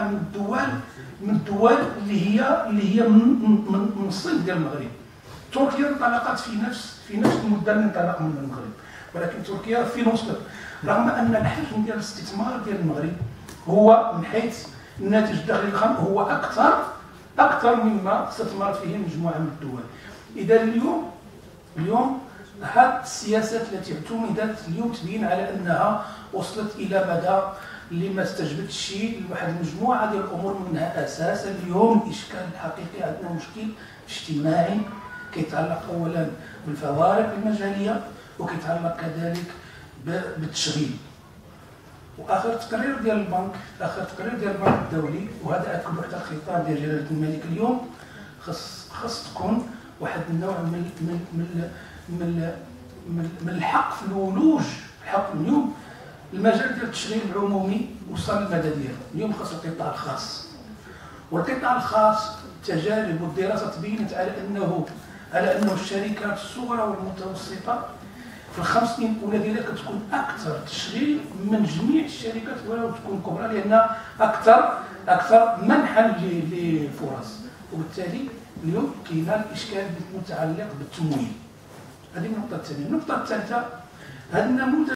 من الدول من الدول اللي هي اللي هي من من الصين ديال المغرب. تركيا انطلقت في نفس في نفس المدة اللي انطلق منها المغرب. ولكن تركيا في نصف رغم أن الحجم ديال الاستثمار ديال المغرب هو من حيث الناتج الداخلي الخام هو أكثر أكثر مما استثمرت فيه مجموعة من الدول. إذا اليوم اليوم هذه السياسات التي اعتمدت اليوم تبين على أنها وصلت إلى مدى اللي ما استجبتش لواحد المجموعه ديال الأمور منها أساسا. اليوم الإشكال الحقيقي عندنا مشكل اجتماعي كيتعلق اولا بالفوارق المجاليه وكيتعلق كذلك بالتشغيل. وآخر تقرير ديال البنك آخر تقرير ديال البنك الدولي وهذا أكد واحد الخطاب ديال جلالة الملك اليوم خص خص تكون واحد النوع من من من من, من, من الحق في الولوج الحق اليوم. المجال ديال التشغيل العمومي وصل للمدى ديالو. اليوم خاص القطاع الخاص. والقطاع الخاص التجارب والدراسة تبينت على انه على أنه الشركات الصغرى والمتوسطة في الخمس سنين الأولى ديالها كتكون أكثر تشغيل من جميع الشركات ولو تكون كبرى لأن أكثر أكثر منحا للفرص وبالتالي اليوم كاين الإشكال المتعلق بالتمويل. هذه النقطة الثانية. النقطة الثالثة هذا النموذج